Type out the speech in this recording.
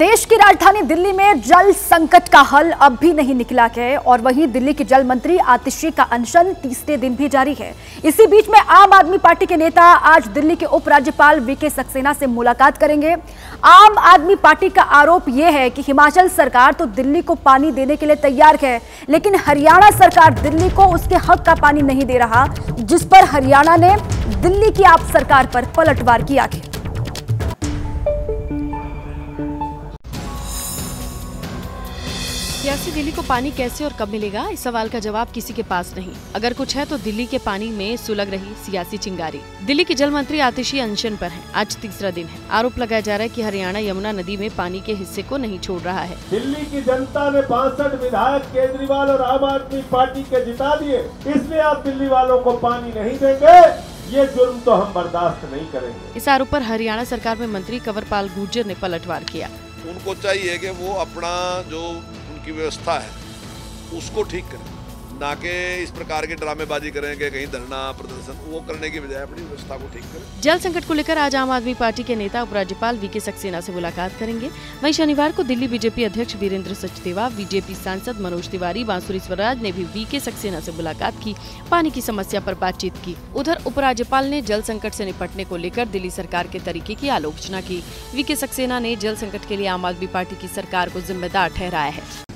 देश की राजधानी दिल्ली में जल संकट का हल अब भी नहीं निकला है और वहीं दिल्ली के जल मंत्री आतिशी का अनशन तीसरे दिन भी जारी है। इसी बीच में आम आदमी पार्टी के नेता आज दिल्ली के उपराज्यपाल वीके सक्सेना से मुलाकात करेंगे। आम आदमी पार्टी का आरोप यह है कि हिमाचल सरकार तो दिल्ली को पानी देने के लिए तैयार है, लेकिन हरियाणा सरकार दिल्ली को उसके हक का पानी नहीं दे रहा, जिस पर हरियाणा ने दिल्ली की आप सरकार पर पलटवार किया है सियासी दिल्ली को पानी कैसे और कब मिलेगा? इस सवाल का जवाब किसी के पास नहीं। अगर कुछ है तो दिल्ली के पानी में सुलग रही सियासी चिंगारी। दिल्ली के जल मंत्री आतिशी अनशन पर हैं। आज तीसरा दिन है। आरोप लगाया जा रहा है कि हरियाणा यमुना नदी में पानी के हिस्से को नहीं छोड़ रहा है। दिल्ली की जनता ने बासठ विधायक केजरीवाल और आम आदमी पार्टी के जिता दिए। इसलिए आप दिल्ली वालों को पानी नहीं देंगे। ये जुर्म तो हम बर्दाश्त नहीं करेंगे। इस आरोप पर हरियाणा सरकार में मंत्री कंवरपाल गुर्जर ने पलटवार किया। उनको चाहिए कि वो अपना जो उनकी व्यवस्था है, उसको ठीक करें। ना कि इस प्रकार के ड्रामेबाजी करें कि कहीं धरना, प्रदर्शन, वो करने की बजाय अपनी व्यवस्था को ठीक करें। जल संकट को लेकर आज आम आदमी पार्टी के नेता, उपराज्यपाल वी के सक्सेना से मुलाकात करेंगे। वहीं शनिवार को दिल्ली बीजेपी अध्यक्ष वीरेंद्र सचदेवा, बीजेपी सांसद मनोज तिवारी, बांसुरी स्वराज ने भी वी के सक्सेना से मुलाकात की, पानी की समस्या पर बातचीत की। उधर उपराज्यपाल ने जल संकट से निपटने को लेकर दिल्ली सरकार के तरीके की आलोचना की। वीके सक्सेना ने जल संकट के लिए आम आदमी पार्टी की सरकार को जिम्मेदार ठहराया है।